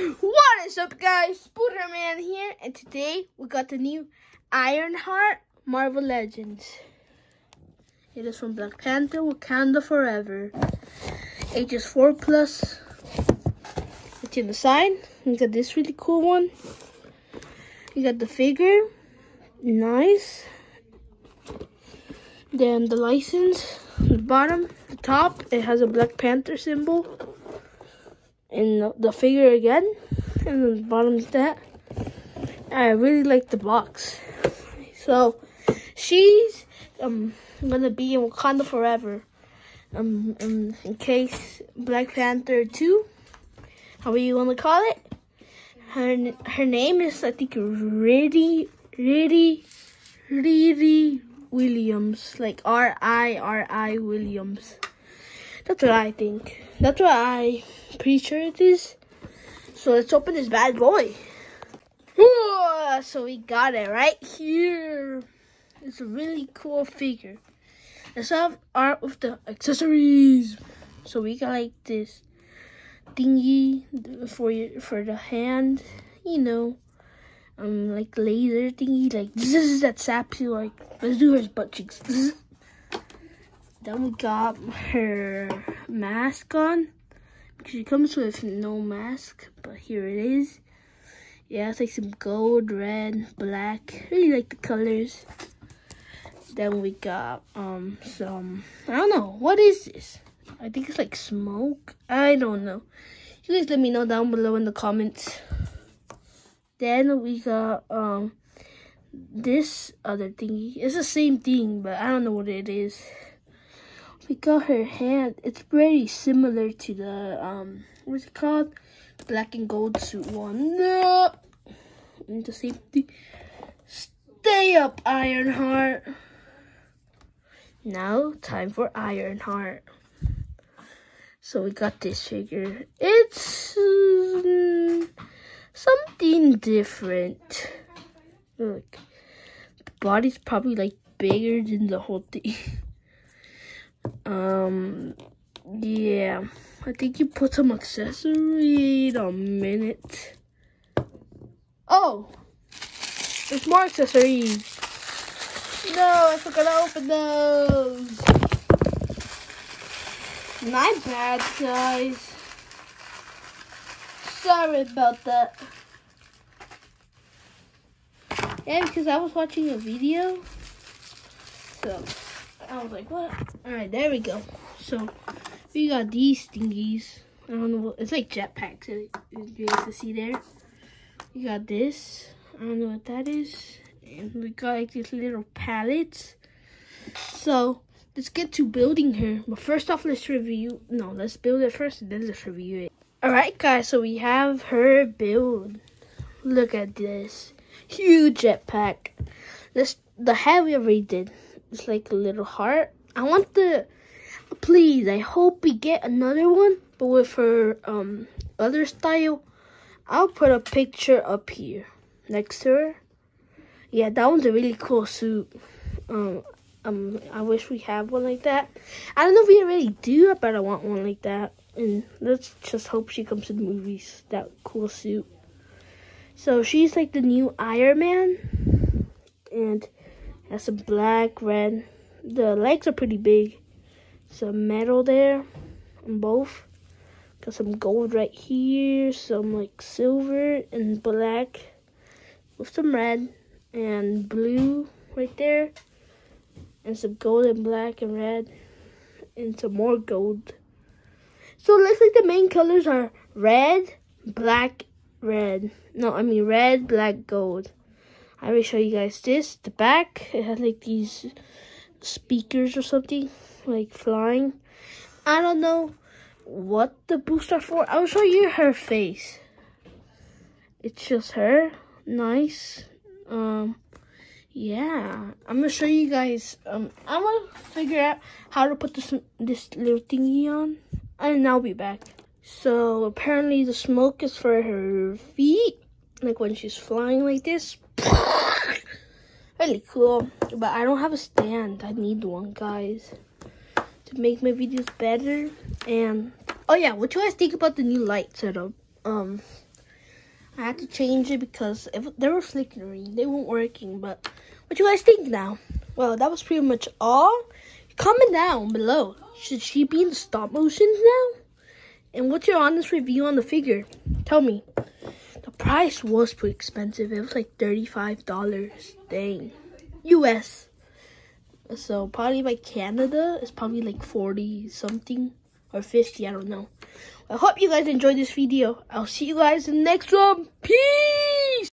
What is up guys, Spooderman here, and today we got the new Ironheart Marvel Legends. It is from Black Panther Wakanda Forever. Ages 4 plus. It's in the side. You got this really cool one. You got the figure. Nice. Then the license. The bottom, the top, it has a Black Panther symbol and the figure again and the bottom's that. I really like the box. So she's um gonna be in Wakanda forever. Um, um in case Black Panther 2 however you want to call it? Her her name is I think Riri Riri Riri Williams like R I R I Williams that's what I think that's what I pretty sure it is. So let's open this bad boy. So we got it right here. It's a really cool figure. Let's have art with the accessories. So we got like this thingy for your for the hand, you know, um like laser thingy, like this is that saps you like let's do his butt cheeks. then we got her mask on. Because She comes with no mask, but here it is. Yeah, it's like some gold, red, black. Really like the colors. Then we got um some I don't know what is this. I think it's like smoke. I don't know. You guys let me know down below in the comments. Then we got um this other thingy. It's the same thing, but I don't know what it is. We got her hand. It's very similar to the, um, what's it called? Black and gold suit one. No! Into safety. Stay up, Ironheart. Now, time for Ironheart. So we got this figure. It's um, something different. Look, the body's probably like bigger than the whole thing. Um, yeah, I think you put some accessory in a minute. Oh, there's more accessories. No, I forgot to open those. My bad, guys. Sorry about that. Yeah, because I was watching a video. So. I was like, what? All right, there we go. So we got these thingies. I don't know. What, it's like jetpacks. You guys to see there. We got this. I don't know what that is. And we got like these little pallets. So let's get to building her. But first off, let's review. No, let's build it first and then let's review it. All right, guys. So we have her build. Look at this huge jetpack. This the head we already did. It's like a little heart. I want the, please, I hope we get another one, but with her um other style. I'll put a picture up here next to her. Yeah, that one's a really cool suit. Um, um, I wish we had one like that. I don't know if we already do, but I want one like that. And let's just hope she comes to the movies. That cool suit. So she's like the new Iron Man. And has some black, red. The legs are pretty big. Some metal there on both. Got some gold right here, some like silver and black with some red and blue right there. And some gold and black and red and some more gold. So it looks like the main colors are red, black, red. No, I mean red, black, gold. I will show you guys this. The back, it has like these speakers or something, like flying. I don't know what the boosts are for. I'll show you her face. It's just her. Nice. Um, yeah. I'm gonna show you guys. Um, I'm gonna figure out how to put this this little thingy on, and I'll be back. So apparently the smoke is for her feet, like when she's flying like this really cool. But I don't have a stand. I need one, guys, to make my videos better. And oh yeah, what you guys think about the new light setup? Um, I had to change it because if they were flickering, they weren't working. But what you guys think now? Well, that was pretty much all. Comment down below. Should she be in stop motions now? And what's your honest review on the figure? Tell me. Price was pretty expensive. It was like $35. Dang. US. So probably by Canada, it's probably like 40 something or 50. I don't know. I hope you guys enjoyed this video. I'll see you guys in the next one. Peace!